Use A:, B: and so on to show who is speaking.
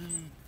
A: Mm.